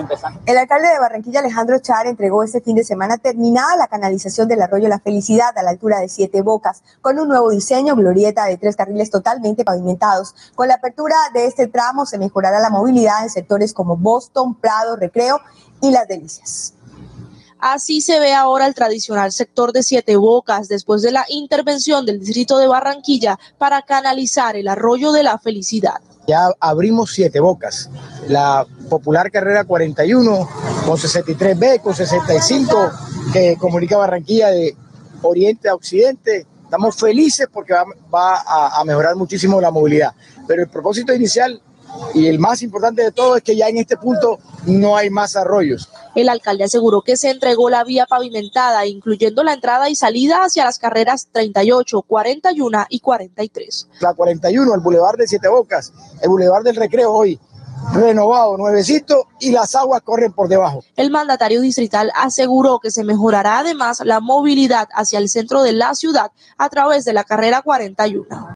empezando. El alcalde de Barranquilla, Alejandro Char, entregó este fin de semana terminada la canalización del arroyo La Felicidad a la altura de Siete Bocas, con un nuevo diseño, glorieta de tres carriles totalmente pavimentados. Con la apertura de este tramo se mejorará la movilidad en sectores como Boston, Prado, Recreo y Las Delicias. Así se ve ahora el tradicional sector de Siete Bocas después de la intervención del distrito de Barranquilla para canalizar el arroyo de la felicidad. Ya abrimos Siete Bocas, la popular carrera 41 con 63B, con 65 que comunica Barranquilla de oriente a occidente. Estamos felices porque va, a, a mejorar muchísimo la movilidad. Pero el propósito inicial y el más importante de todo es que ya en este punto no hay más arroyos. El alcalde aseguró que se entregó la vía pavimentada, incluyendo la entrada y salida hacia las carreras 38, 41 y 43. La 41, el Boulevard de Siete Bocas, el Boulevard del Recreo hoy, renovado, nuevecito y las aguas corren por debajo. El mandatario distrital aseguró que se mejorará además la movilidad hacia el centro de la ciudad a través de la carrera 41.